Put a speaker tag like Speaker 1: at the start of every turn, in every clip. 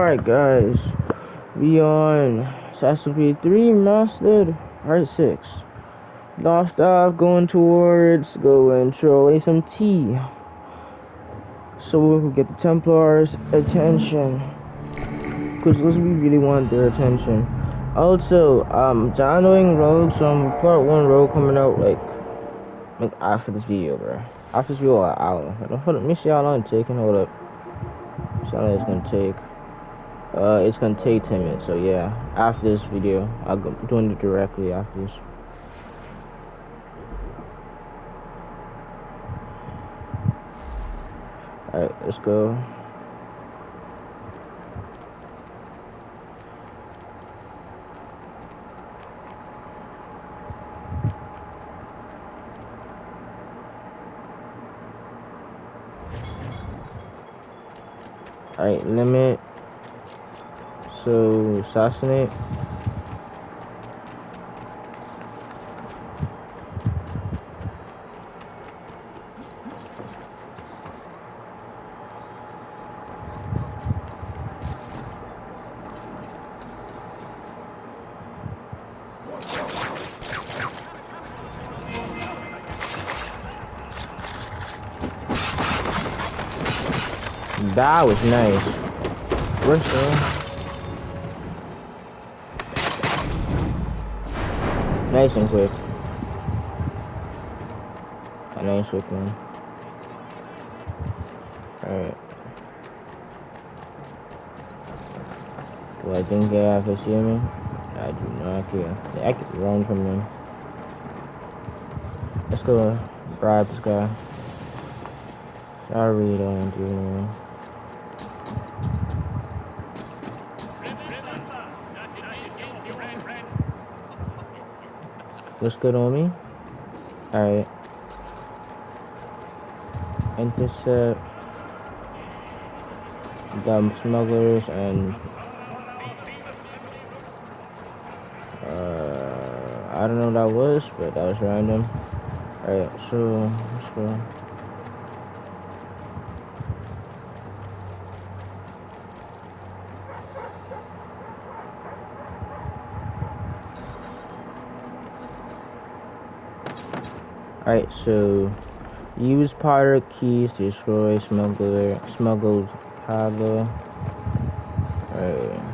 Speaker 1: Alright guys, we on Assassin's Creed 3 Mastered, part 6. Lost off going towards, go and throw away some tea. So we can get the Templars' attention. Because we really want their attention. Also, um, John Doing Rogue, some part 1 Rogue coming out like, like after this video, bro. After this video, hour. Hold up, let me see how long it's taking, hold up. See how long it's gonna take. Uh, it's gonna take 10 minutes, so yeah. After this video, I'll go doing it directly after this. Alright, let's go. Alright, limit so, assassinate. That was nice. The Nice and quick. A nice quick one. Alright. Do I think they have to see me? I do not care. I can run from them. Let's go bribe this guy. I really don't want to do anymore. What's good on me? Alright. Intercept the smugglers and uh, I don't know what that was, but that was random. Alright, so let's go. Alright, so use powder kegs to destroy smuggler smuggled cargo. Alright.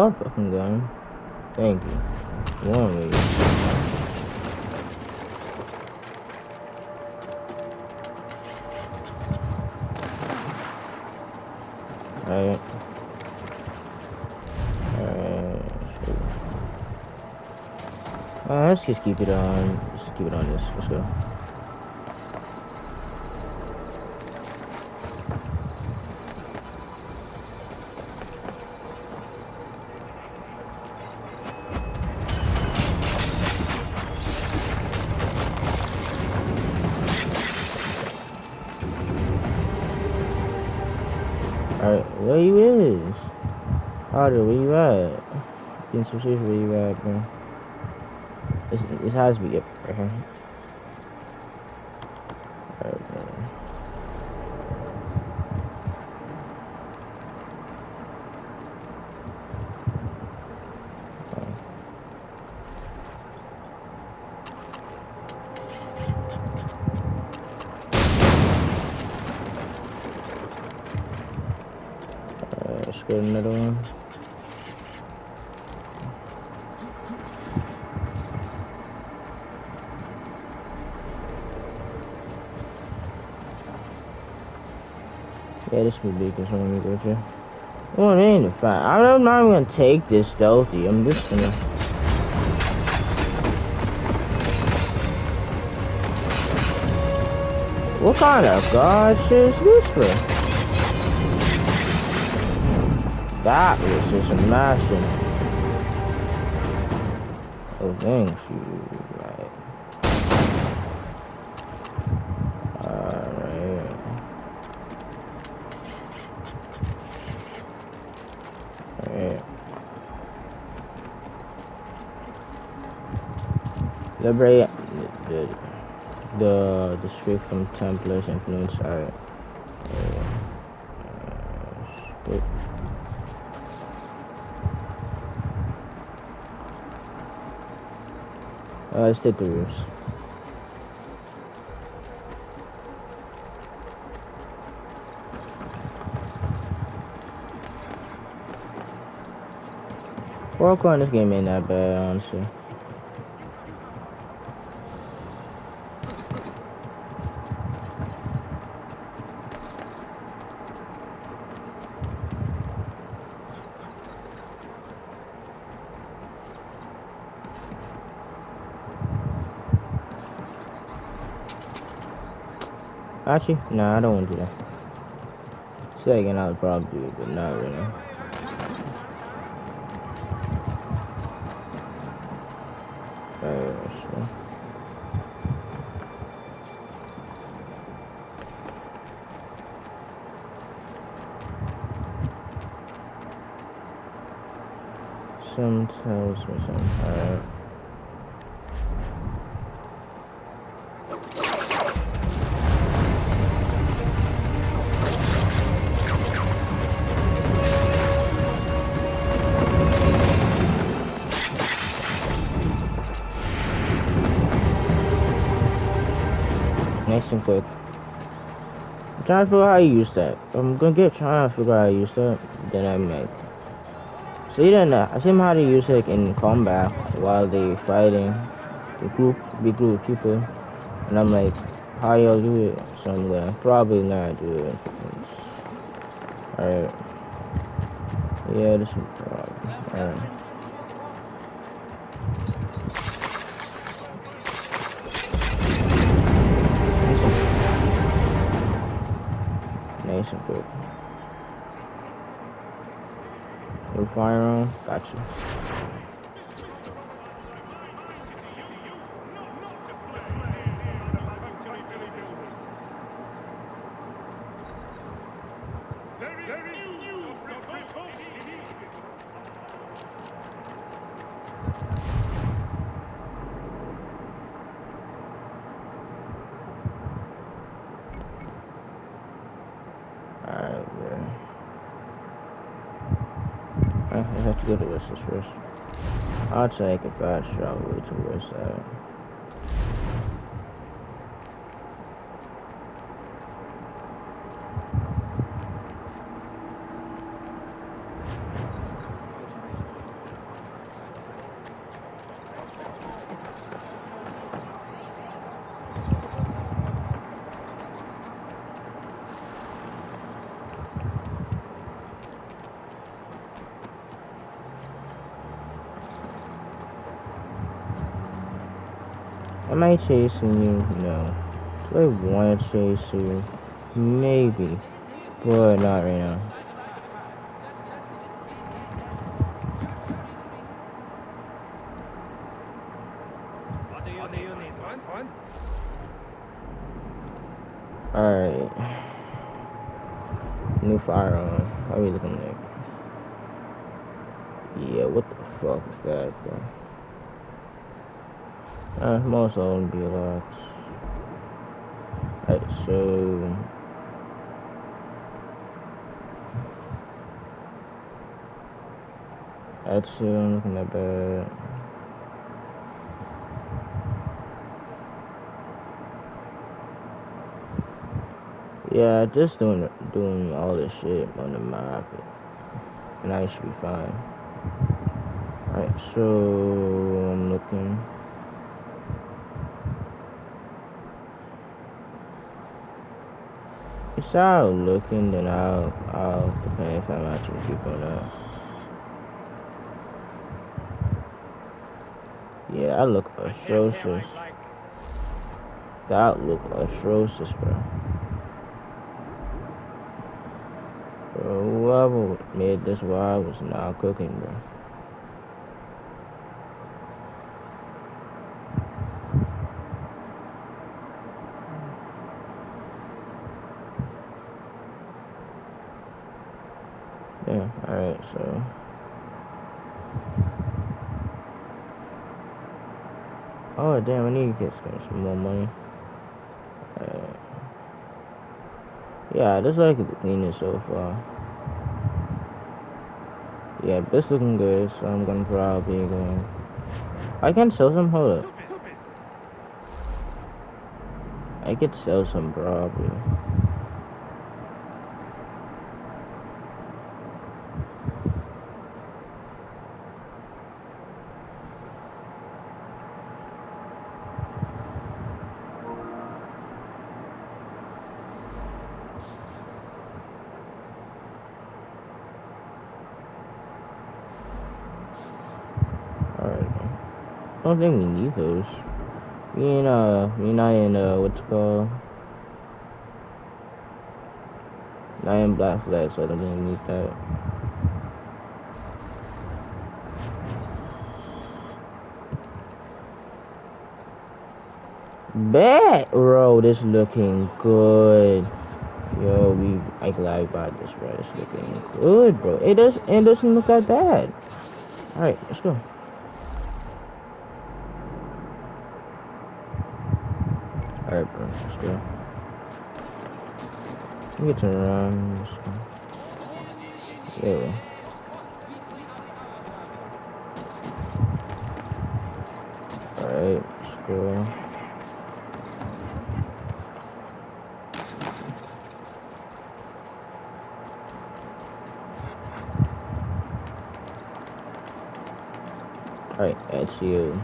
Speaker 1: Well, fucking gun. Thank you. Warmly. Alright. Alright. Uh, let's just keep it on. Just keep it on this. Let's go. Roger, where you at? Getting some shit, where you at, bro? It's, it has to be up right here. Another one. Yeah, this be concerning me, don't you? Well, it ain't a fight. I'm not even gonna take this stealthy. I'm just gonna. What kind of god shit is this for? That was just a massive. Oh, thanks, you. Alright. Liberate the, the district from Templars influence. Alright. Uh, uh, let's take the roofs. World on this game ain't that bad, honestly. Actually, nah, I don't want to do that. Second, I would probably do it, but not really. And. I'm trying to figure out how you use that. I'm gonna get trying to figure out how to use that. Then I make. See then uh, I see how to use it in combat while they fighting the group big group of people. And I'm like, how y'all do it? So I'm gonna probably not do it. Alright. Yeah, this is a problem. Nice and. No firearm, gotcha. Alright, man. I I have to go to Westless first. I'll take a fast travel to the west. Am I chasing you? No. Do I want to chase you? Maybe. But not right now. Alright. New firearm. How are we looking like? Yeah, what the fuck is that, bro? Uh, most of them be locked. Alright, so... Actually, I'm looking at bad. Yeah, just doing doing all this shit on the map, and I should be fine. Alright, so I'm looking. I'm looking, then I'll I'll depend if I'm actually keeping up. Yeah, I look atrocious. That look atrocious, bro. Bro, whoever made this while I was not cooking, bro. Yeah, alright, so. Oh, damn, Get some more money. Uh, yeah, this like the cleanest so far. Yeah, this looking good, so I'm gonna probably go. I can sell some. Hold up. I could sell some probably. Don't think we need those. We ain't, uh, we not in, uh, what's called? Not in Black Flag, so I don't think we need that. Back road is looking good. Yo, we I glad about this, bro. It's looking good, bro. It does it doesn't look that bad. Alright, let's go. Let's go. We get to run. Yeah. Alright, let's go. Alright, that's you.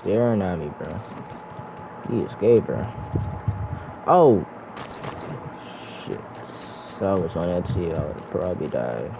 Speaker 1: staring at me, bro. He escaped, bro. Oh! Shit. So I was on that I would probably die.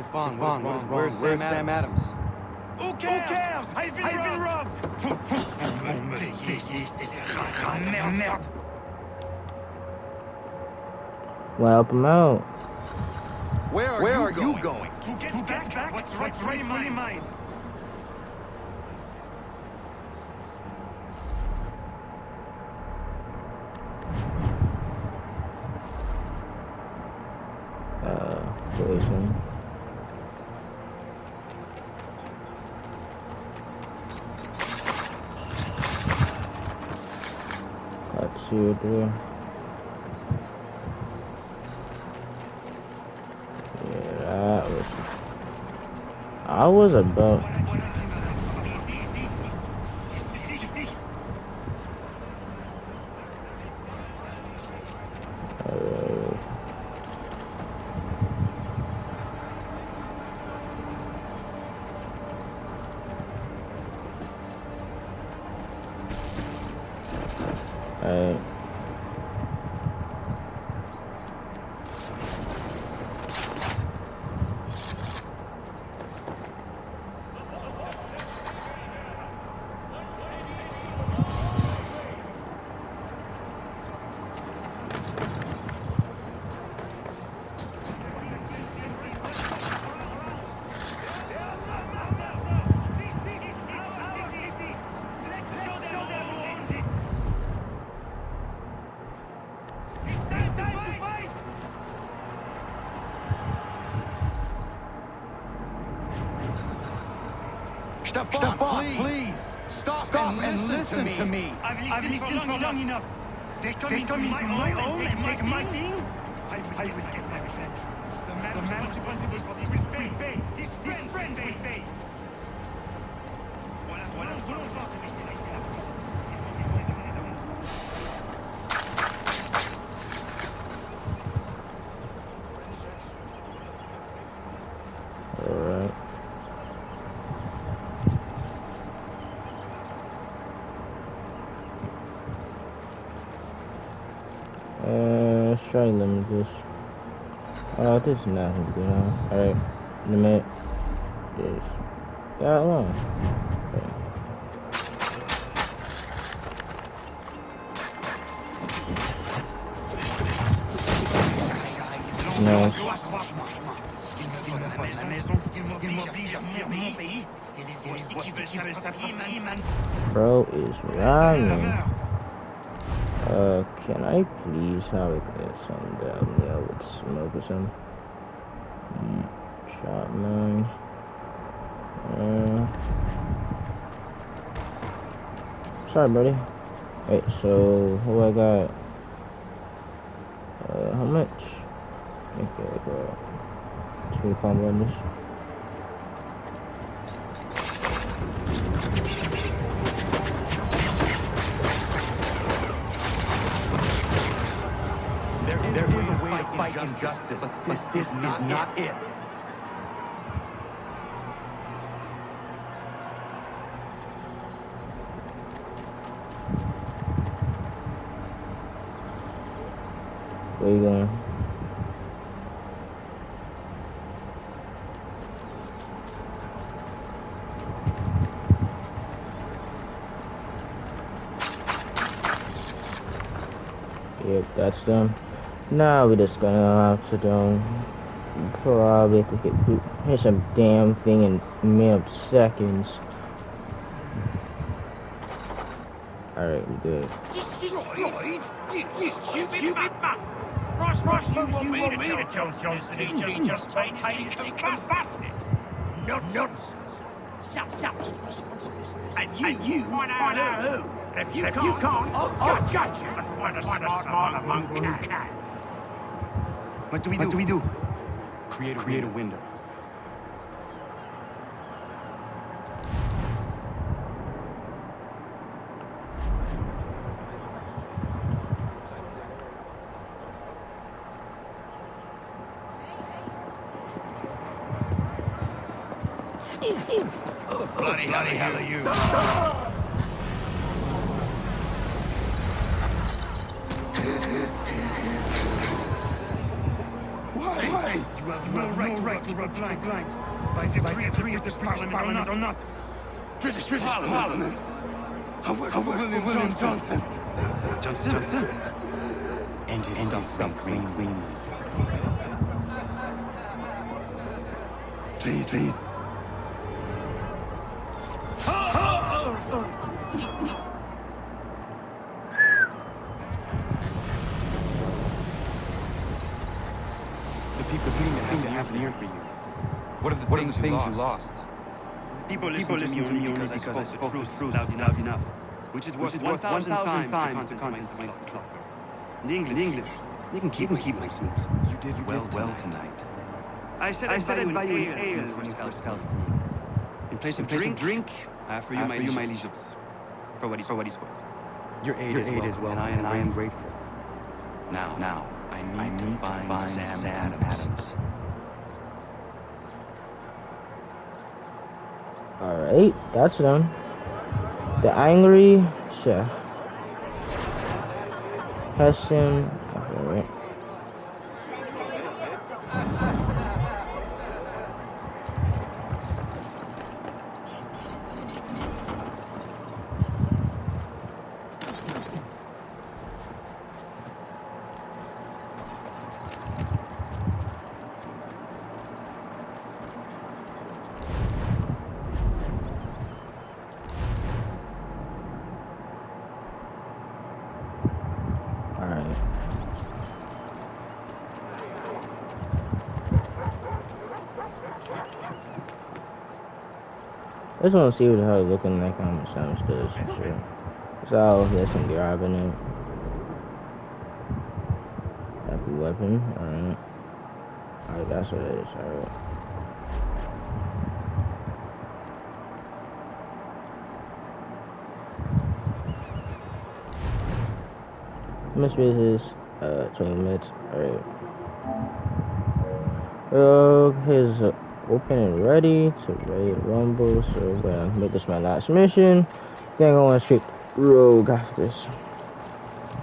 Speaker 2: Stephane, what is wrong? Where's, Sam, Where's Sam Adams?
Speaker 3: Who cares? Who cares? I've been I've robbed!
Speaker 1: robbed. well, help him out.
Speaker 2: Where are, Where you, are going? you going?
Speaker 3: To get, to back, back what's, what's really mine? mine?
Speaker 1: see what the Yeah, that was I was about uh, Alright.
Speaker 2: Stephane,
Speaker 3: Stephane,
Speaker 2: please.
Speaker 3: please.
Speaker 2: Stop,
Speaker 3: Stop
Speaker 2: and listen, to me.
Speaker 3: I've listened, for long, long enough. They come, into my, home and take my things. I will, I will get my revenge. The man, the man responsible for this will pay. pay. His friends will pay. pay. Voilà, voilà, voilà, voilà.
Speaker 1: Alright. Let's try limit this. Oh, this is good on. Alright, limit this. That long.
Speaker 3: Me ma...
Speaker 1: Bro is rhyming. I please have a some down there with smoke or something? Mm, shotgun. Uh, sorry, buddy. Wait, so who I got? Uh, how much? Okay, bro. Two combos.
Speaker 2: There way to fight injustice, but this, is not, it.
Speaker 1: Where you going? Yep, that's done. Now we're just gonna have to do probably could get through some damn thing in mere seconds. Alright, we good.
Speaker 4: Destroyed? You stupid bastard! Ross, Ross, you want me to tell Johnson he's just, just taking fantastic? Nonsense! Such, such responsibility. And you, and you find out, out who. And if you if can't, you can't I'll, I'll judge you and find a smart man among who can.
Speaker 2: What do we do? What do we do? Create a, Create a window.
Speaker 3: Bloody hell, hell are you?
Speaker 2: Why?
Speaker 3: You have no right, right to run blind, blind. By decree of the British Parliament or not.
Speaker 2: British, British Parliament. I work for William, William Johnson. Johnson? Johnson? And his and from Green Queen. Please, please. The people seem to have, have an for you. What are the things, you, lost?
Speaker 3: People listen, to me only because, I spoke the truth loud enough. enough.
Speaker 2: Which is worth 1,000 times to contemplate my thought. The English, the English, they can keep, they can keep my sleeps. You did well, well tonight. I said I'd buy you an ale when you first helped me. In place of drink, drink, I offer you my allegiance. For what he's for what he's worth. Your aid, Your is, aid well, is well, and I am, and I am grateful. Now, now, I need, I need to, find find Sam, Sam Adams. Adams.
Speaker 1: Alright, that's done. The Angry Chef. Okay, right. I just want to see what the hell looking like on the sound does and shit. So, there's some grabbing it. Happy weapon, alright. Alright, that's what it is, alright. Miss is uh 20 minutes, alright. Okay, so open and ready to raid rumble. So we're gonna make this my last mission. Then go on straight rogue after this.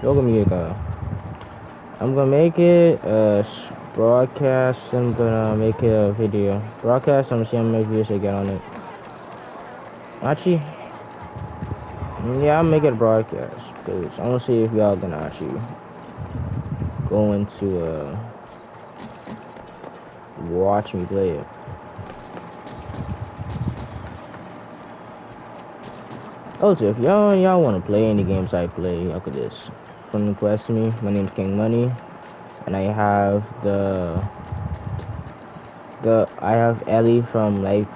Speaker 1: Go i'm gonna make it a broadcast. I'm gonna make it a video. Broadcast i'm gonna see how many views i get on it. Actually yeah i'll make it a broadcast because i want to see if y'all gonna actually go into uh watch me play it Oh, also, if y'all y'all want to play any games I play, y'all could just friend request me. My name's King Money, and I have the the I have Ellie from Life,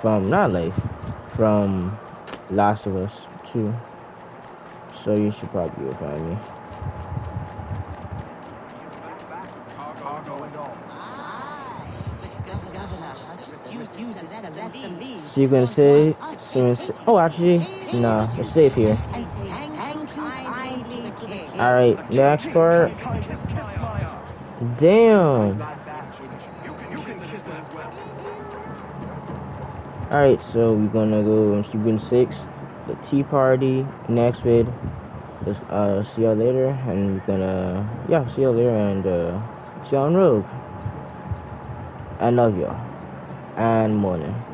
Speaker 1: from not Life, from Last of Us 2. So you should probably find me. So you can say, oh actually, no, it's safe here. Alright, next part. Damn. Alright, so we're gonna go in Stupid 6, the Tea Party, next vid. Uh, see y'all later, and we're gonna, yeah, see y'all later, and uh, see y'all on Rogue. I love y'all, and morning.